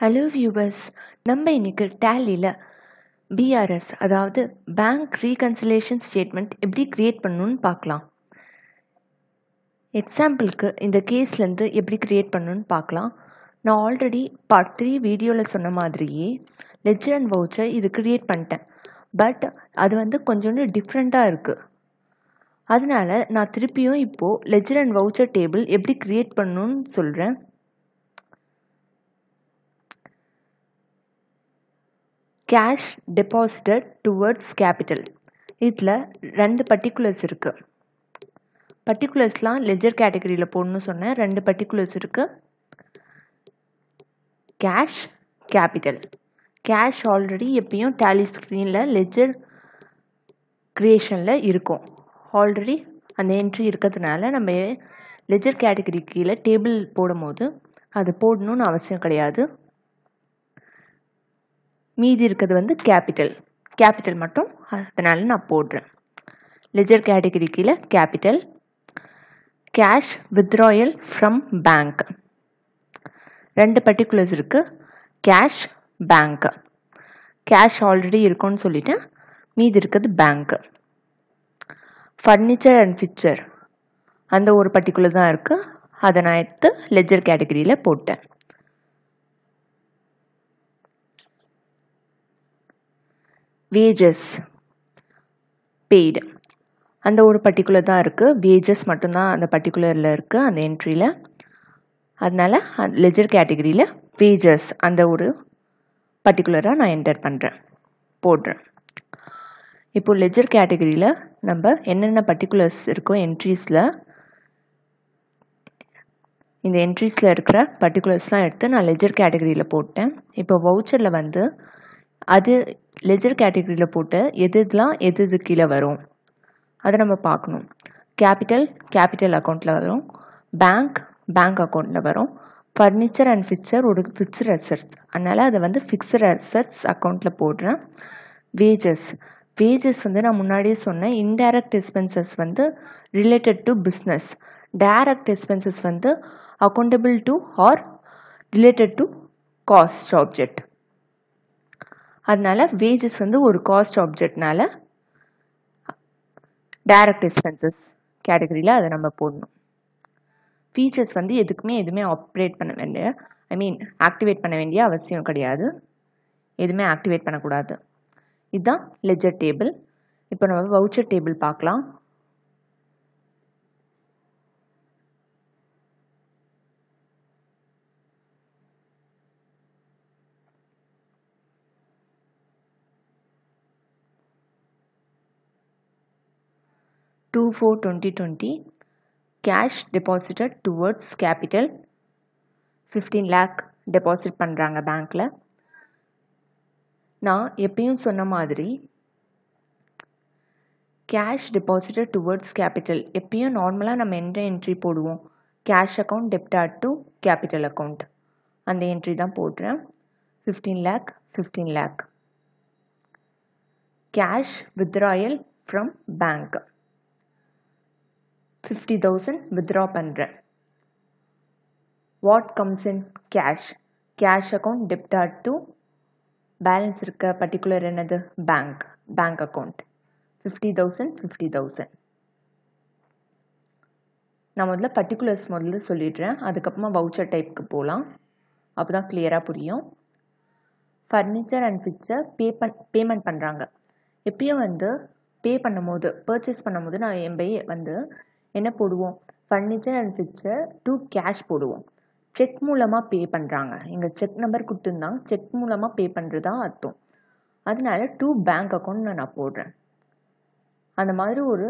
Hello viewers நம்ம இன்னைக்கு டேலியில் பிஆர்எஸ் அதாவது பேங்க் ரீகன்சிலேஷன் ஸ்டேட்மெண்ட் எப்படி க்ரியேட் பண்ணணும்னு பார்க்கலாம். எக்ஸாம்பிளுக்கு இந்த கேஸ்லேருந்து எப்படி க்ரியேட் பண்ணணும்னு பார்க்கலாம். நான் ஆல்ரெடி பார்ட் த்ரீ வீடியோவில் சொன்ன மாதிரியே லெஜர் அண்ட் வவுச்சர் இது க்ரியேட் பண்ணிட்டேன். பட் அது வந்து கொஞ்சோண்டு டிஃப்ரெண்ட்டாக இருக்குது அதனால நான் திருப்பியும் இப்போது லெஜர் அண்ட் வவுச்சர் டேபிள் எப்படி க்ரியேட் பண்ணணும்னு சொல்கிறேன் கேஷ் டெபாசிட்டட் டுவர்ட்ஸ் கேபிட்டல் இதில் ரெண்டு பர்டிகுலர்ஸ் இருக்குது பர்டிகுலர்ஸ்லாம் லெஜர் கேட்டகரியில் போடணும்னு சொன்னேன். ரெண்டு பர்டிகுலர்ஸ் இருக்குது கேஷ் கேபிட்டல் கேஷ் ஆல்ரெடி எப்பயும் டேலி ஸ்க்ரீனில் லெஜர் க்ரியேஷனில் இருக்கும். ஆல்ரெடி அந்த என்ட்ரி இருக்கிறதுனால நம்ம லெஜர் கேட்டகரி கீழே டேபிள் போடும்போது அது போடணும்னு அவசியம் கிடையாது. மீதி இருக்கிறது வந்து கேபிட்டல் கேபிட்டல் மட்டும் அதனால் நான் போடுறேன். லெஜர் கேட்டகரி கீழே capital cash withdrawal from bank ரெண்டு பர்டிகுலர்ஸ் இருக்குது கேஷ் பேங்க் கேஷ் ஆல்ரெடி இருக்கும்னு சொல்லிட்டேன். மீதி இருக்கிறது பேங்க் ஃபர்னிச்சர் அண்ட் ஃபிக்சர் அந்த ஒரு பர்டிகுலர் தான் இருக்குது அதை நான் எடுத்து லெஜர் கேட்டகரியில் போட்டேன். வேஜஸ் பெய்டு அந்த ஒரு பர்டிகுலர் தான் இருக்குது வேஜஸ் மட்டும்தான் அந்த பர்டிகுலரில் இருக்குது அந்த என்ட்ரியில் அதனால் லெஜர் கேட்டகரியில் வேஜஸ் அந்த ஒரு பர்டிகுலராக நான் என்டர் பண்ணுறேன் போடுறேன். இப்போது லெஜர் கேட்டகரியில் நம்ம என்னென்ன பர்டிகுலர்ஸ் இருக்கோ என்ட்ரீஸில் இந்த என்ட்ரீஸில் இருக்கிற பர்டிகுலர்ஸ்லாம் எடுத்து நான் லெஜர் கேட்டகரியில் போட்டேன். இப்போ வவுச்சரில் வந்து அது லெஜர் கேட்டகரியில் போட்டு எது இதெல்லாம் எது இது கீழே வரும். அதை நம்ம பார்க்கணும். கேபிட்டல் கேபிட்டல் அக்கௌண்ட்டில் வரும். பேங்க் பேங்க் அக்கௌண்ட்டில் வரும். ஃபர்னிச்சர் அண்ட் ஃபிக்சர் ஒரு ஃபிக்ஸ்டு அசட்ஸ் அதனால் அதை வந்து ஃபிக்ஸ்டு அசட்ஸ் அக்கௌண்ட்டில் போடுறேன். வேஜஸ் வேஜஸ் வந்து நான் முன்னாடியே சொன்னேன். இன்டைரக்ட் எக்ஸ்பென்சஸ் வந்து related to business direct expenses வந்து accountable to or related to cost object அதனால வேஜஸ் வந்து ஒரு காஸ்ட் ஆப்ஜெக்ட்னால டைரக்ட் எக்ஸ்பென்சஸ் கேட்டகரியில் அதை நம்ம போடணும். ஃபீச்சர்ஸ் வந்து எதுக்குமே எதுவுமே ஆப்ரேட் பண்ண வேண்டிய ஐ மீன் ஆக்டிவேட் பண்ண வேண்டிய அவசியம் கிடையாது. எதுவுமே ஆக்டிவேட் பண்ணக்கூடாது. இதுதான் லெஜர் டேபிள் இப்போ நம்ம வவுச்சர் டேபிள் பார்க்கலாம். Two four twenty twenty cash deposited towards capital fifteen lakh deposit பண்ணுறாங்க பேங்க்கில் நான் எப்பயும் சொன்ன மாதிரி கேஷ் டெபாசிட்டட் டுவர்ட்ஸ் கேபிட்டல் எப்பயும் நார்மலாக நம்ம எந்த என்ட்ரி போடுவோம்? கேஷ் அக்கௌண்ட் டெப்டா டு கேபிட்டல் அக்கௌண்ட் அந்த என்ட்ரி தான் போடுறேன். Fifteen lakh fifteen lakh cash withdrawal from bank fifty thousand withdraw பண்ணுறேன் what comes in cash cash account debited to balance இருக்க பர்டிகுலர் என்னது? Bank bank account fifty thousand fifty thousand நான் முதல்ல particulars முதல்ல சொல்லிடுறேன். அதுக்கப்புறமா வவுச்சர் டைப்புக்கு போகலாம் அப்போ தான் கிளியராக புரியும். ஃபர்னிச்சர் அண்ட் பிக்சர் பே பண் பேமெண்ட் பண்ணுறாங்க எப்பயும் வந்து பே பண்ணும்போது பர்ச்சேஸ் பண்ணும்போது நான் என் பை வந்து என்ன போடுவோம்? Furniture and fixture to cash போடுவோம். செக் மூலமாக பே பண்ணுறாங்க எங்கள் செக் நம்பர் கொடுத்துருந்தாங்க செக் மூலமாக பே பண்ணுறதா அர்த்தம். அதனால டூ பேங்க் அக்கௌண்ட் நான் போடுறேன். அந்த மாதிரி ஒரு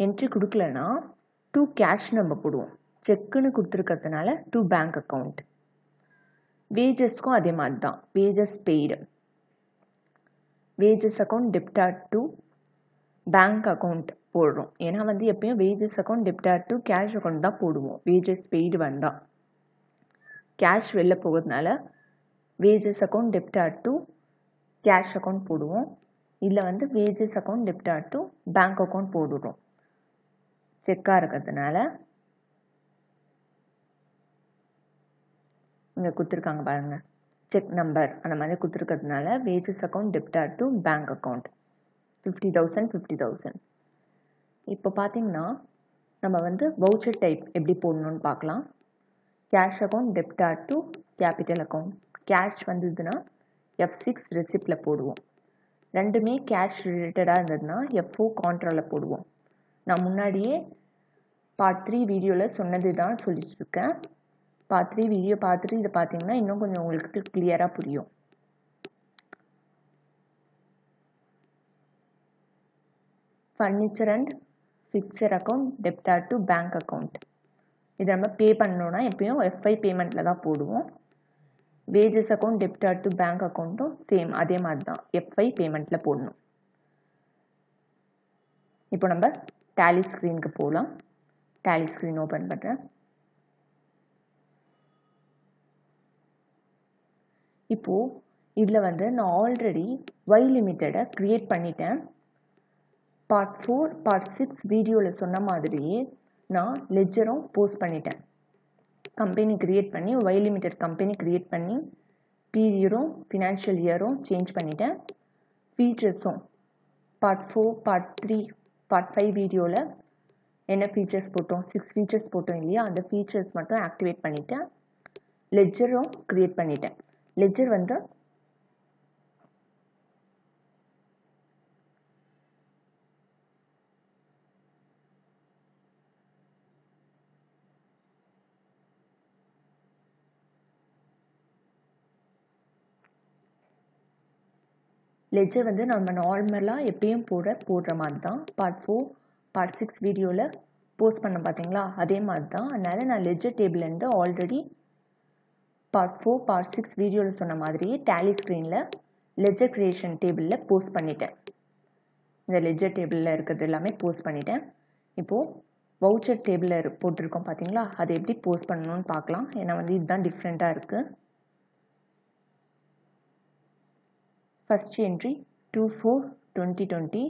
என்ட்ரி கொடுக்கலன்னா டூ கேஷ் நம்ம போடுவோம். செக்குன்னு கொடுத்துருக்கிறதுனால டூ பேங்க் அக்கௌண்ட் வேஜஸ்க்கும் அதே மாதிரி தான் wages paid wages account debited to bank account போடுறோம். ஏன்னா வந்து எப்பயும் wages account debtor to cash account தான் போடுவோம். வேஜஸ் பெய்டு வந்தால் கேஷ் வெளில போகிறதுனால wages account debtor to cash account போடுவோம். இதில் வந்து wages account debtor to bank account போடுறோம். செக்காக இருக்கிறதுனால. இங்கே கொடுத்துருக்காங்க பாருங்கள் செக் நம்பர் அந்த மாதிரி கொடுத்துருக்கிறதுனால wages account debtor to bank account fifty thousand fifty thousand இப்போ பார்த்தீங்கன்னா நம்ம வந்து வவுச்சர் டைப் எப்படி போடணும்னு பார்க்கலாம். Cash account debtor to capital account cash வந்ததுன்னா எஃப் சிக்ஸ் ரெசிப்டில் போடுவோம். ரெண்டுமே கேஷ் ரிலேட்டடாக இருந்ததுன்னா எஃப்ஓ கான்ட்ராவில் போடுவோம். நான் முன்னாடியே பார்ட் த்ரீ வீடியோவில் சொன்னது தான் சொல்லிட்டுருக்கேன் பார்ட் த்ரீ வீடியோ பார்த்துட்டு இதை பார்த்தீங்கன்னா இன்னும் கொஞ்சம் உங்களுக்கு கிளியராக புரியும். Furniture and fixture account debtor to bank account இதை நம்ம பே பண்ணோன்னா எப்பயும் எஃப்ஐ பேமெண்ட்டில் தான் போடுவோம். Wages account debtor to bank அக்கௌண்ட்டும் same அதே மாதிரி தான் எஃப்ஐ பேமெண்ட்டில் போடணும். இப்போ நம்ம டேலி ஸ்க்ரீனுக்கு போகலாம் டேலி ஸ்க்ரீன் ஓப்பன் பண்ணுறேன் இப்போது இதில் வந்து நான் ஆல்ரெடி ஒய் லிமிட்டடை க்ரியேட் பண்ணிட்டேன். பார்ட் ஃபோர் பார்ட் சிக்ஸ் வீடியோவில் சொன்ன மாதிரியே நான் லெஜரும் போஸ்ட் பண்ணிட்டேன். கம்பெனி க்ரியேட் பண்ணி ஒய் லிமிடெட் கம்பெனி க்ரியேட் பண்ணி பீரியடும் ஃபினான்ஷியல் இயரும் சேஞ்ச் பண்ணிட்டேன். ஃபீச்சர்ஸும் part four part three part five வீடியோவில் என்ன ஃபீச்சர்ஸ் போட்டோம்? சிக்ஸ் ஃபீச்சர்ஸ் போட்டோம் இல்லையா? அந்த ஃபீச்சர்ஸ் மட்டும் ஆக்டிவேட் பண்ணிவிட்டேன் லெஜரும் க்ரியேட் பண்ணிட்டேன். லெஜர் வந்து லெஜர் வந்து நம்ம நார்மலாக எப்பயும் போட போடுற மாதிரி தான் பார்ட் ஃபோர் பார்ட் சிக்ஸ் வீடியோவில் போஸ்ட் பண்ண பார்த்தீங்களா அதே மாதிரி தான் அதனால் நான் ledger டேபிள்லேருந்து already part four part six வீடியோவில் சொன்ன மாதிரியே டேலி ஸ்க்ரீனில் லெஜர் க்ரியேஷன் டேபிளில் போஸ்ட் பண்ணிட்டேன். இந்த லெஜர் டேபிளில் இருக்கிறது எல்லாமே போஸ்ட் பண்ணிட்டேன். இப்போது வவுச்சர் டேபிளில் போட்டிருக்கோம் பார்த்தீங்களா அதை எப்படி போஸ்ட் பண்ணணும்னு பார்க்கலாம். ஏன்னா வந்து இதுதான் டிஃப்ரெண்ட்டாக இருக்குது first entry two four twenty twenty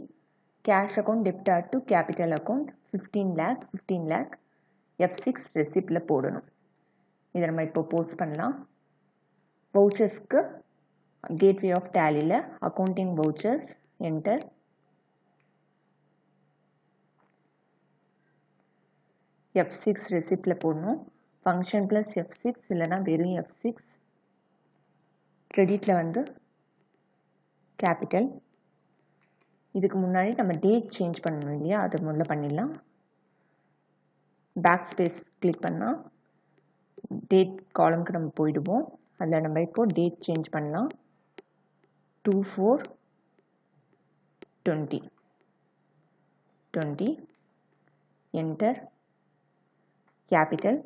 cash account debtor to capital account fifteen lakh fifteen lakh F six ரெசிப்டில் போடணும். இதை நம்ம இப்போ போஸ்ட் பண்ணலாம். வவுச்சர்ஸ்க்கு gateway of டேலியில் accounting vouchers enter F six ரெசிப்டில் போடணும். ஃபங்க்ஷன் ப்ளஸ் எஃப் சிக்ஸ் இல்லைனா வெறும் எஃப் சிக்ஸ் கிரெடிட்டில் வந்து கேபிட்டல் இதுக்கு முன்னாடி நம்ம டேட் சேஞ்ச் பண்ணணும் இல்லையா? அது முதல்ல பண்ணிடலாம். பேக் ஸ்பேஸ் கிளிக் பண்ணால் டேட் காலம்க்கு நம்ம போயிடுவோம். அதில் நம்ம இப்போது டேட் சேஞ்ச் பண்ணலாம். Two four twenty twenty enter capital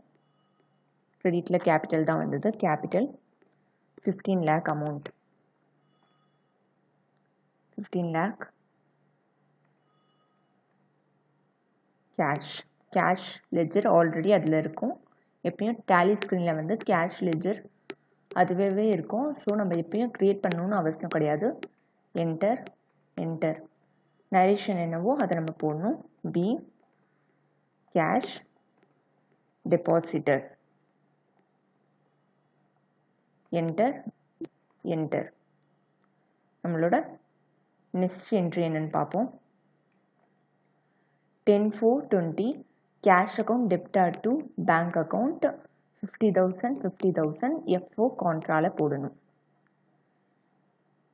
கிரெடிட்டில் capital தான் வந்தது. Capital fifteen lakh amount fifteen lakh cash cash ledger already அதில் இருக்கும். எப்பயும் டேலி ஸ்க்ரீனில் வந்து கேஷ் லெஜர் அதுவே இருக்கும். ஸோ நம்ம எப்பயும் க்ரியேட் பண்ணணும்னு அவசியம் கிடையாது. என்டர் என்டர் நரேஷன் என்னவோ அதை நம்ம போடணும். Be cash depositor enter enter நம்மளோட நெக்ஸ்ட் என்ட்ரி என்னன்னு பார்ப்போம். Ten four twenty cash account debtor to bank account fifty thousand fifty thousand FO கான்ட்ராவில் போடணும்.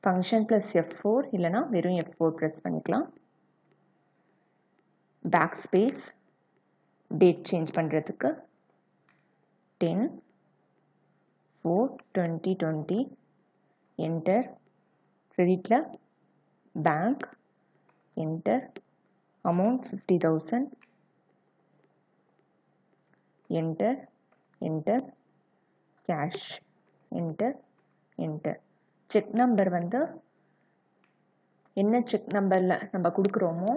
ஃபங்க்ஷன் ப்ளஸ் எஃப் ஃபோர் இல்லைனா வெறும் எஃப் ஃபோர் ப்ரெஸ் பண்ணிக்கலாம். பேக் ஸ்பேஸ் டேட் சேஞ்ச் பண்ணுறதுக்கு ten four twenty twenty enter கிரெடிட்டில் bank enter amount fifty thousand enter enter cash enter enter cheque number வந்து என்ன check நம்பரில் நம்ம கொடுக்குறோமோ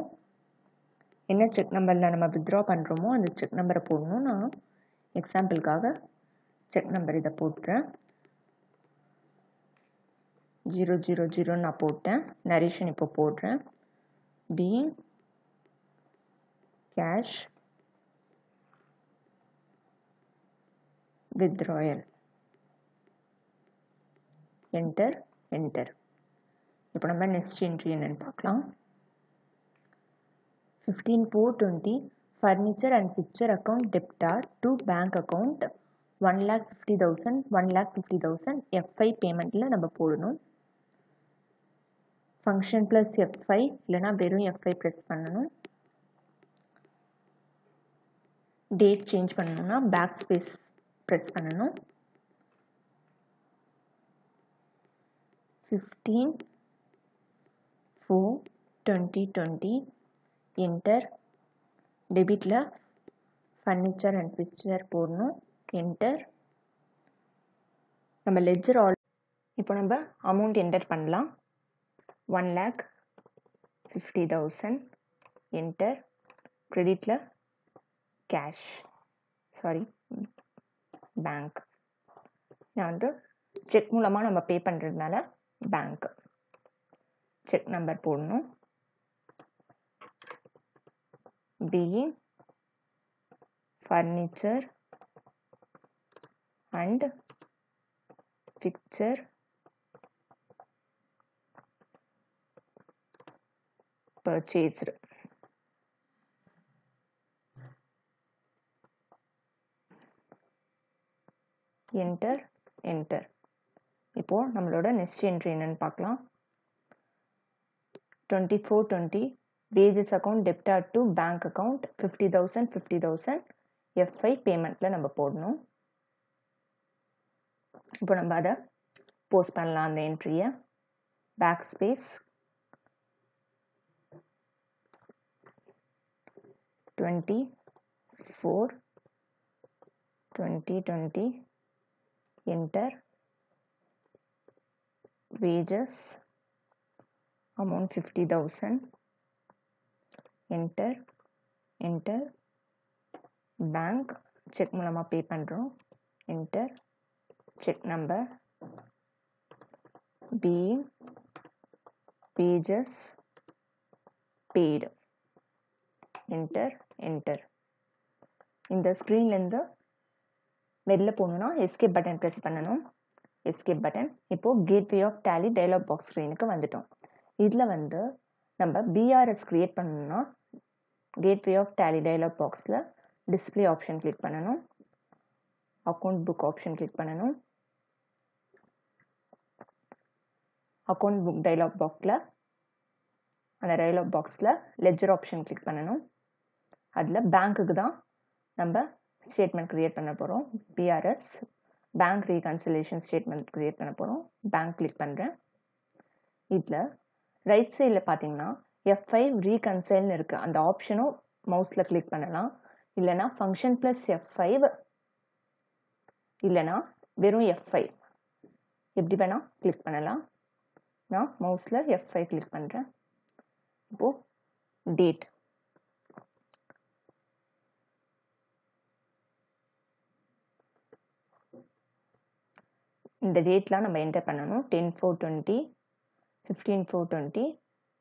என்ன செக் நம்பரில் நம்ம வித்ட்ரா பண்ணுறோமோ அந்த செக் நம்பரை போடணும் நான் எக்ஸாம்பிளுக்காக செக் நம்பர் இதை போட்டுறேன். ஜீரோ ஜீரோ ஜீரோன்னு நான் போட்டேன். நரேஷன் இப்போ போடுறேன். Being cash withdrawal enter enter இப்போ நம்ம நெக்ஸ்ட் என்ட்ரி என்னன்னு பார்க்கலாம். Fifteen four twenty furniture and fixture account debtor to bank account one lakh fifty thousand one lakh fifty thousand FI பேமெண்ட்டில் நம்ம போடணும். ஃபங்க்ஷன் ப்ளஸ் எஃப்ஐ இல்லைனா வெறும் எஃப்ஐ ப்ரெஸ் பண்ணணும். Date change பண்ணணும்னா பேக் ஸ்பேஸ் ப்ரெஸ் பண்ணணும் fifteen four twenty twenty enter டெபிட்டில் furniture and fixture போடணும். Enter நம்ம ledger all இப்போ நம்ம அமௌண்ட் என்டர் பண்ணலாம். One lakh fifty thousand enter க்ரெடிட்டில் cash sorry bank நான் வந்து செக் மூலமாக நம்ம பே பண்ணுறதுனால பேங்க் செக் நம்பர் போடணும். BE furniture and fixture purchased enter enter இப்போது நம்மளோட நெக்ஸ்ட் என்ட்ரி என்னன்னு பார்க்கலாம். Twenty four twenty wages account debtor to bank account fifty thousand fifty thousand F five பேமெண்ட்டில் நம்ம போடணும். இப்போ நம்ம அதை போஸ்ட் பண்ணலாம் அந்த என்ட்ரியை back space twenty four twenty twenty enter wages amount 50000 enter enter bank cheque மூலமாக பே பண்ணுறோம் enter cheque number being wages paid enter enter இந்த ஸ்க்ரீன்லேருந்து வெளில போகணுன்னா எஸ்கேப் பட்டன் ப்ரெஸ் பண்ணணும். எஸ்கேப் பட்டன் இப்போது gateway of Tally dialog box ஸ்க்ரீனுக்கு வந்துட்டோம். இதில் வந்து நம்ம பிஆர்எஸ் க்ரியேட் பண்ணணும்னா கேட்வே ஆஃப் டேலி டைலாக் பாக்ஸில் டிஸ்பிளே ஆப்ஷன் கிளிக் பண்ணணும். அக்கௌண்ட் புக் ஆப்ஷன் கிளிக் பண்ணணும். அக்கௌண்ட் புக் டைலாக் பாக்ஸில் அந்த டைலாக் பாக்ஸில் லெஜர் ஆப்ஷன் கிளிக் பண்ணணும். அதில் பேங்க்குக்கு தான் நம்ம ஸ்டேட்மெண்ட் க்ரியேட் பண்ண போகிறோம் BRS bank reconciliation statement create பண்ண போகிறோம் பேங்க் கிளிக் பண்ணுறேன் இதில் ரைட் சைடில் பார்த்தீங்கன்னா எஃப் ஃபைவ் ரீகன்சைல்னு இருக்குது அந்த ஆப்ஷனும் மவுஸில் கிளிக் பண்ணலாம். இல்லைனா ஃபங்க்ஷன் ப்ளஸ் எஃப் ஃபைவ் இல்லைனா வெறும் எஃப் ஃபைவ் எப்படி வேணால் கிளிக் பண்ணலாம். நான் மவுஸில் எஃப் ஃபைவ் கிளிக் பண்ணுறேன் இப்போது டேட் இந்த டேட்லாம் நம்ம என்டர் பண்ணணும். Ten four twenty fifteen four twenty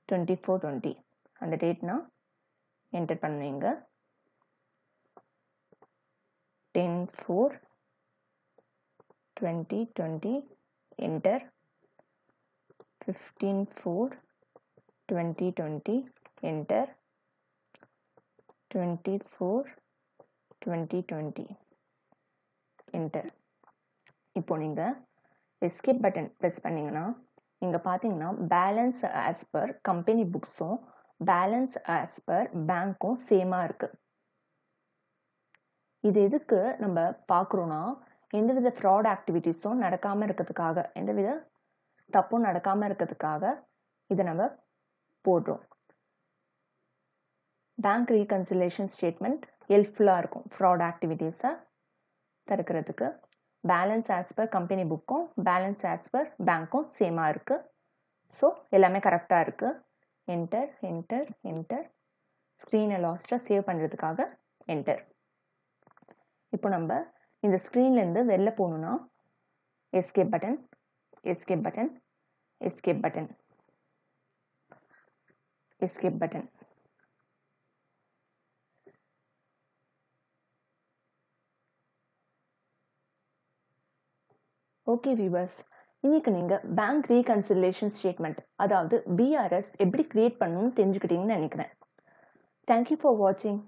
twenty four twenty அந்த டேட்னா என்டர் பண்ணுவீங்க ten four twenty twenty enter fifteen four twenty twenty enter twenty four twenty twenty enter இப்போ நீங்கள் எஸ்கேப் பட்டன் ப்ரெஸ் பண்ணிங்கன்னா இங்கே பார்த்தீங்கன்னா பேலன்ஸ் ஆஸ் பர் கம்பெனி புக்ஸும் balance as per பேங்க்கும் சேமாக இருக்குது இது எதுக்கு நம்ம பார்க்குறோன்னா எந்தவித ஃப்ராட் ஆக்டிவிட்டீஸும் நடக்காமல் இருக்கிறதுக்காக எந்தவித தப்பும் நடக்காமல் இருக்கிறதுக்காக இதை நம்ம போடுறோம். பேங்க் ரீகன்சிலேஷன் ஸ்டேட்மெண்ட் ஹெல்ப்ஃபுல்லாக இருக்கும் ஃப்ராட் ஆக்டிவிட்டீஸை தடுக்கிறதுக்கு. பேலன்ஸ் ஆஸ் பர் கம்பெனி புக்கும் பேலன்ஸ் ஆஸ் பர் பேங்க்கும் சேமாக இருக்குது ஸோ எல்லாமே கரெக்டாக இருக்குது என்டர் என்டர் என்டர் ஸ்க்ரீனை லாஸ்ட்டாக சேவ் பண்ணுறதுக்காக என்டர் இப்போ நம்ம இந்த ஸ்க்ரீன்லேருந்து வெளில போகணுன்னா escape button escape button escape button escape button okay viewers இன்னைக்கு நீங்கள் பேங்க் ரீகன்சிலேஷன் ஸ்டேட்மெண்ட் அதாவது பிஆர்எஸ் எப்படி கிரியேட் பண்ணணும்னு தெரிஞ்சுக்கிட்டீங்கன்னு நினைக்கிறேன். தேங்க்யூ ஃபார் வாட்சிங்